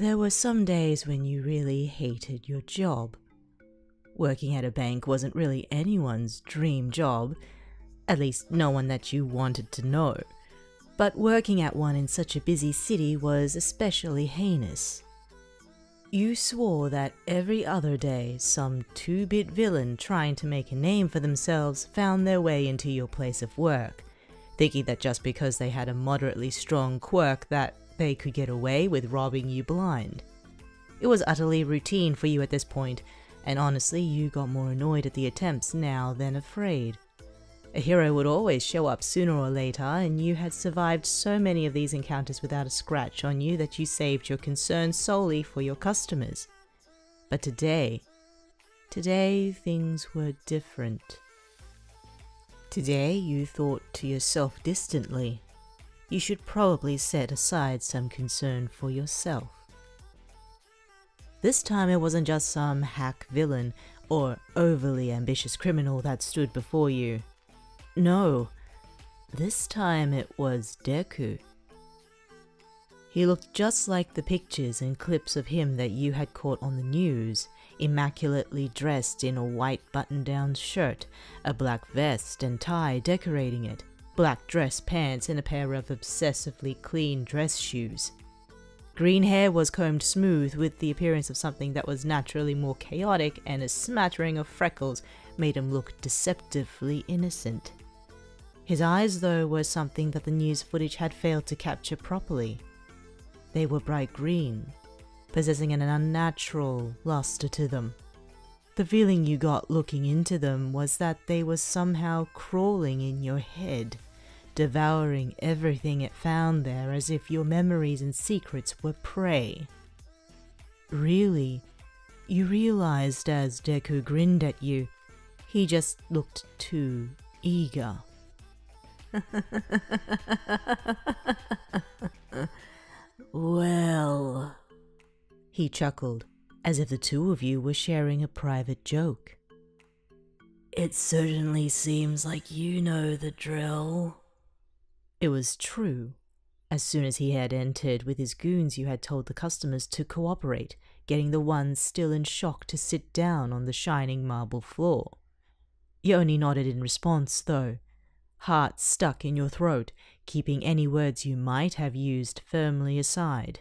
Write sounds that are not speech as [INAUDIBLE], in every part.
There were some days when you really hated your job. Working at a bank wasn't really anyone's dream job, at least no one that you wanted to know. But working at one in such a busy city was especially heinous. You swore that every other day some two bit villain trying to make a name for themselves found their way into your place of work, thinking that just because they had a moderately strong quirk that they could get away with robbing you blind. It was utterly routine for you at this point, and honestly, you got more annoyed at the attempts now than afraid. A hero would always show up sooner or later, and you had survived so many of these encounters without a scratch on you that you saved your concern solely for your customers. But today, today things were different. Today you thought to yourself distantly, you should probably set aside some concern for yourself. This time it wasn't just some hack villain or overly ambitious criminal that stood before you. No, this time it was Deku. He looked just like the pictures and clips of him that you had caught on the news, immaculately dressed in a white button-down shirt, a black vest and tie decorating it, black dress pants and a pair of obsessively clean dress shoes. Green hair was combed smooth with the appearance of something that was naturally more chaotic and a smattering of freckles made him look deceptively innocent. His eyes, though, were something that the news footage had failed to capture properly. They were bright green, possessing an unnatural luster to them. The feeling you got looking into them was that they were somehow crawling in your head, devouring everything it found there as if your memories and secrets were prey. Really, you realized as Deku grinned at you, he just looked too eager. [LAUGHS] well, he chuckled, as if the two of you were sharing a private joke. It certainly seems like you know the drill. It was true. As soon as he had entered with his goons, you had told the customers to cooperate, getting the ones still in shock to sit down on the shining marble floor. You only nodded in response, though, heart stuck in your throat, keeping any words you might have used firmly aside.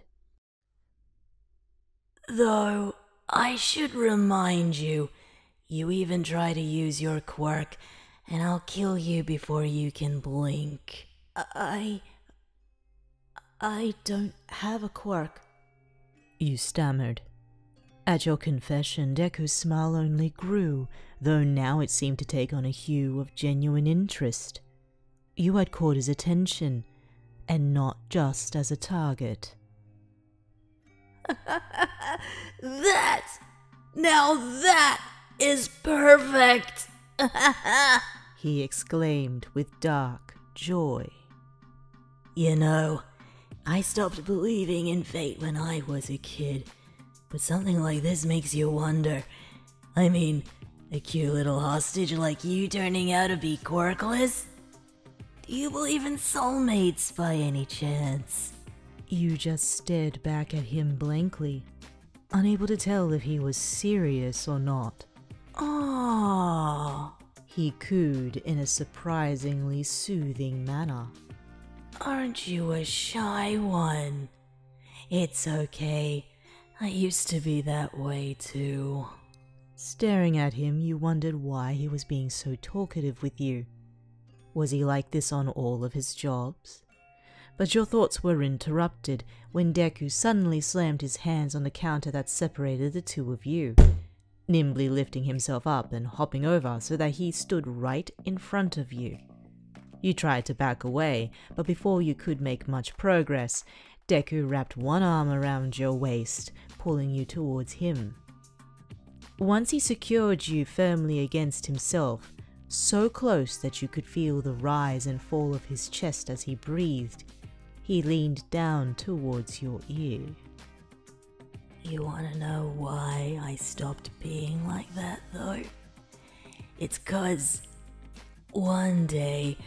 Though, I should remind you, you even try to use your quirk, and I'll kill you before you can blink. I. I don't have a quirk. You stammered. At your confession, Deku's smile only grew, though now it seemed to take on a hue of genuine interest you had caught his attention, and not just as a target. [LAUGHS] that! Now that is perfect! [LAUGHS] he exclaimed with dark joy. You know, I stopped believing in fate when I was a kid, but something like this makes you wonder. I mean, a cute little hostage like you turning out to be quirkless? Do you believe in soulmates by any chance? You just stared back at him blankly, unable to tell if he was serious or not. Ah, he cooed in a surprisingly soothing manner. Aren't you a shy one? It's okay. I used to be that way too. Staring at him, you wondered why he was being so talkative with you. Was he like this on all of his jobs? But your thoughts were interrupted when Deku suddenly slammed his hands on the counter that separated the two of you, nimbly lifting himself up and hopping over so that he stood right in front of you. You tried to back away, but before you could make much progress, Deku wrapped one arm around your waist, pulling you towards him. Once he secured you firmly against himself, so close that you could feel the rise and fall of his chest as he breathed. He leaned down towards your ear. You want to know why I stopped being like that, though? It's cause one day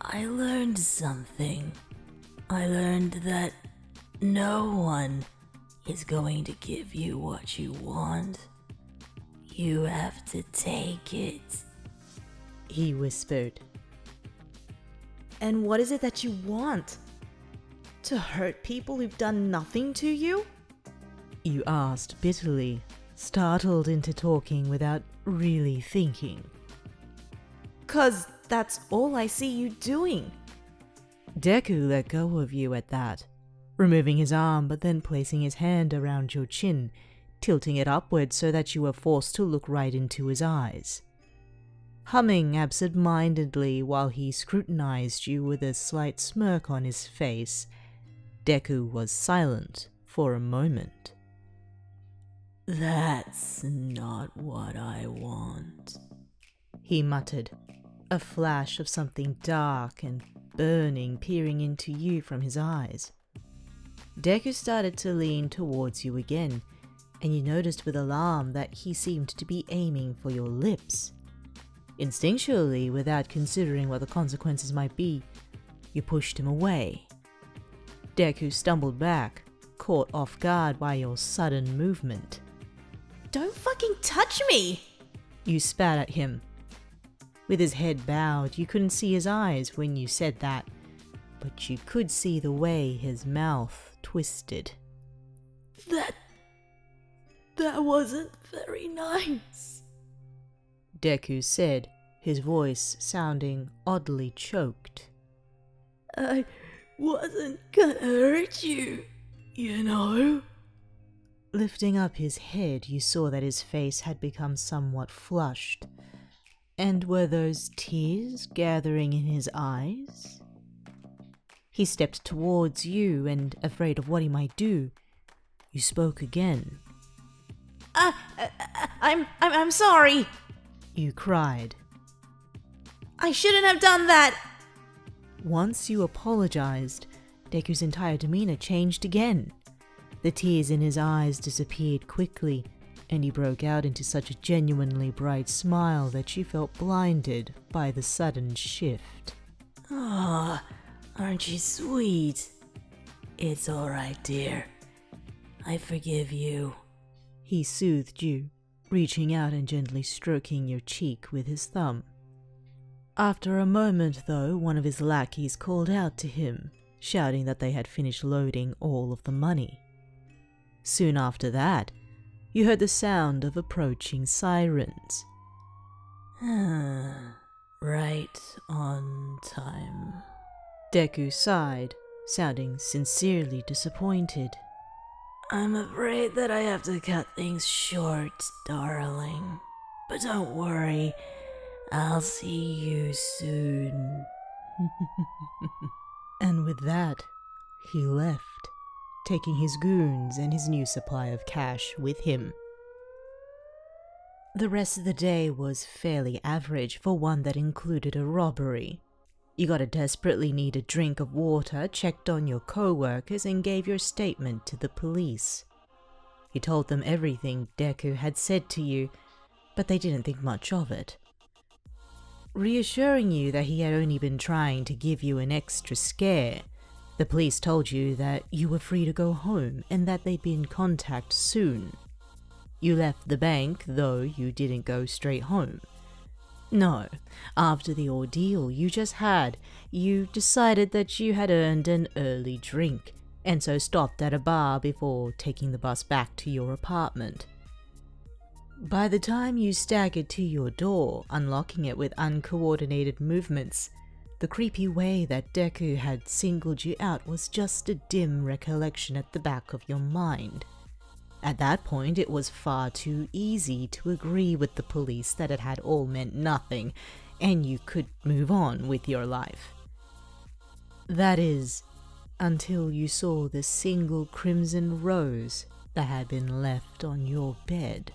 I learned something. I learned that no one, is going to give you what you want, you have to take it. He whispered. And what is it that you want? To hurt people who've done nothing to you? You asked bitterly, startled into talking without really thinking. Cause that's all I see you doing. Deku let go of you at that, removing his arm but then placing his hand around your chin, tilting it upward so that you were forced to look right into his eyes. Humming absent mindedly while he scrutinized you with a slight smirk on his face, Deku was silent for a moment. That's not what I want, he muttered, a flash of something dark and burning peering into you from his eyes. Deku started to lean towards you again, and you noticed with alarm that he seemed to be aiming for your lips. Instinctually, without considering what the consequences might be, you pushed him away. Deku stumbled back, caught off guard by your sudden movement. Don't fucking touch me! You spat at him. With his head bowed, you couldn't see his eyes when you said that, but you could see the way his mouth twisted. That. that wasn't very nice. Deku said, his voice sounding oddly choked. I wasn't gonna hurt you, you know. Lifting up his head, you saw that his face had become somewhat flushed. And were those tears gathering in his eyes? He stepped towards you, and afraid of what he might do, you spoke again. Uh, uh, uh I'm, I'm, I'm sorry, you cried. I shouldn't have done that. Once you apologized, Deku's entire demeanor changed again. The tears in his eyes disappeared quickly, and he broke out into such a genuinely bright smile that she felt blinded by the sudden shift. Ah, oh, aren't you sweet? It's alright, dear. I forgive you. He soothed you, reaching out and gently stroking your cheek with his thumb. After a moment, though, one of his lackeys called out to him, shouting that they had finished loading all of the money. Soon after that, you heard the sound of approaching sirens. Ah, right on time. Deku sighed, sounding sincerely disappointed. I'm afraid that I have to cut things short, darling. But don't worry, I'll see you soon. [LAUGHS] and with that, he left taking his goons and his new supply of cash with him. The rest of the day was fairly average for one that included a robbery. You got a desperately needed drink of water, checked on your co-workers, and gave your statement to the police. You told them everything Deku had said to you, but they didn't think much of it. Reassuring you that he had only been trying to give you an extra scare, the police told you that you were free to go home and that they'd be in contact soon. You left the bank, though you didn't go straight home. No, after the ordeal you just had, you decided that you had earned an early drink, and so stopped at a bar before taking the bus back to your apartment. By the time you staggered to your door, unlocking it with uncoordinated movements, the creepy way that Deku had singled you out was just a dim recollection at the back of your mind. At that point, it was far too easy to agree with the police that it had all meant nothing, and you could move on with your life. That is, until you saw the single crimson rose that had been left on your bed.